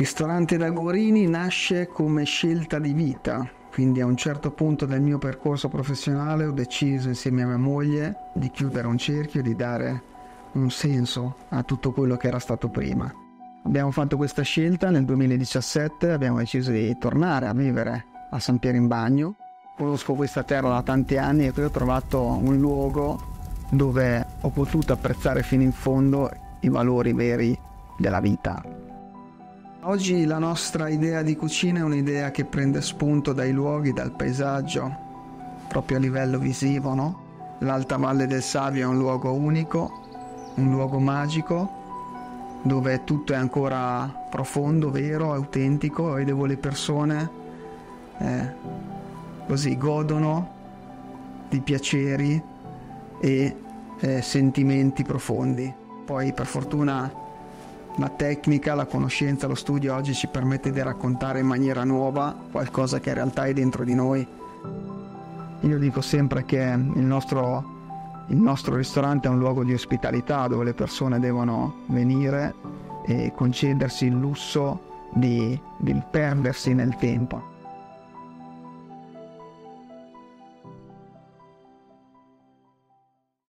ristorante da Guarini nasce come scelta di vita, quindi a un certo punto del mio percorso professionale ho deciso insieme a mia moglie di chiudere un cerchio e di dare un senso a tutto quello che era stato prima. Abbiamo fatto questa scelta nel 2017, abbiamo deciso di tornare a vivere a San Piero in Bagno. Conosco questa terra da tanti anni e qui ho trovato un luogo dove ho potuto apprezzare fino in fondo i valori veri della vita. Oggi la nostra idea di cucina è un'idea che prende spunto dai luoghi, dal paesaggio, proprio a livello visivo, no? L'Alta Valle del Savio è un luogo unico, un luogo magico, dove tutto è ancora profondo, vero, autentico e dove le persone eh, così godono di piaceri e eh, sentimenti profondi. Poi per fortuna la tecnica, la conoscenza, lo studio oggi ci permette di raccontare in maniera nuova qualcosa che in realtà è dentro di noi. Io dico sempre che il nostro, il nostro ristorante è un luogo di ospitalità dove le persone devono venire e concedersi il lusso di, di perdersi nel tempo.